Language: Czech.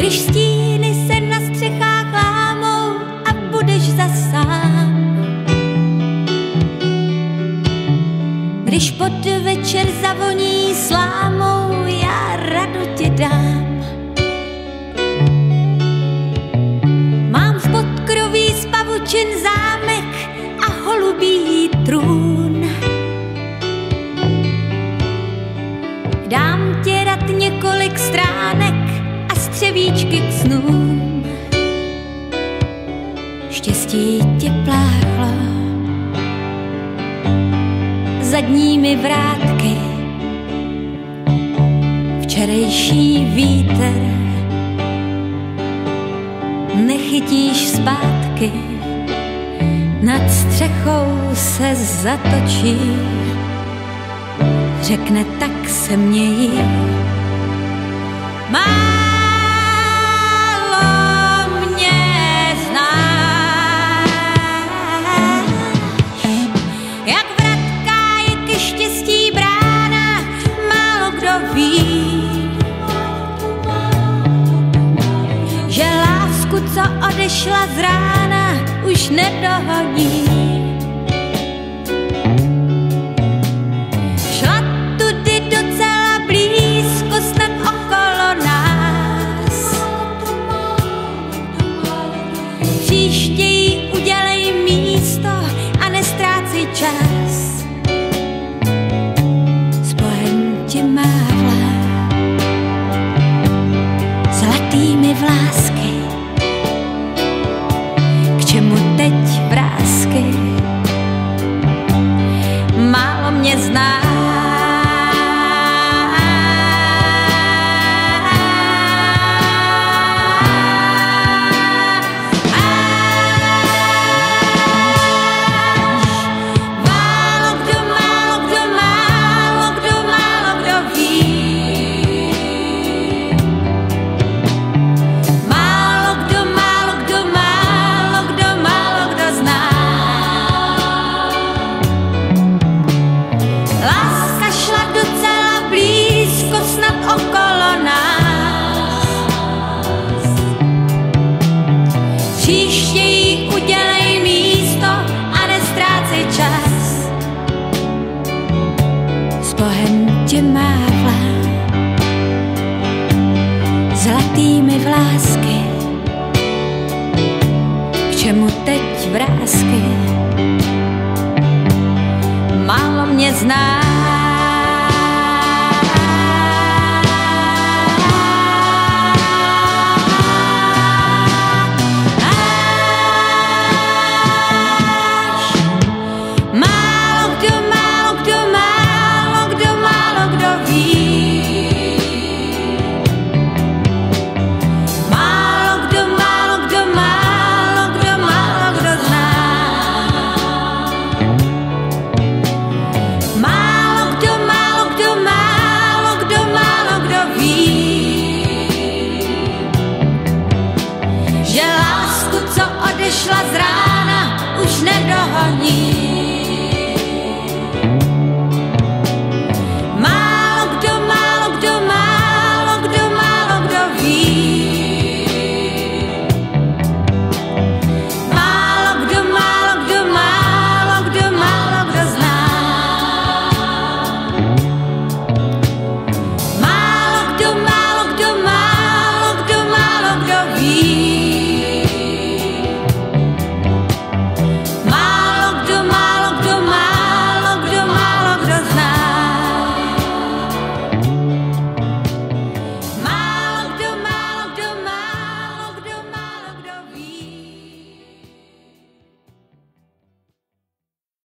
Když stíny se na střechách lámou a budeš zasám. Když pod večer zavoní slámou, já radu ti dám. Mám v podkroví zámek a holubí trůn. Dám ti rad několik strán, a střevíčky k snům. Štěstí ti pláchlo zadními vrátky. Včerejší vítr nechytíš zpátky. Nad střechou se zatočí, řekne tak se mějí. Jak vratká je ke štěstí brána, málo kdo ví, že lásku, co odešla z rána, už nedohoní. Teď vrázky? Tě mávla zlatými vlásky. K čemu teď vrázky? Málo mě zná. Že lásku,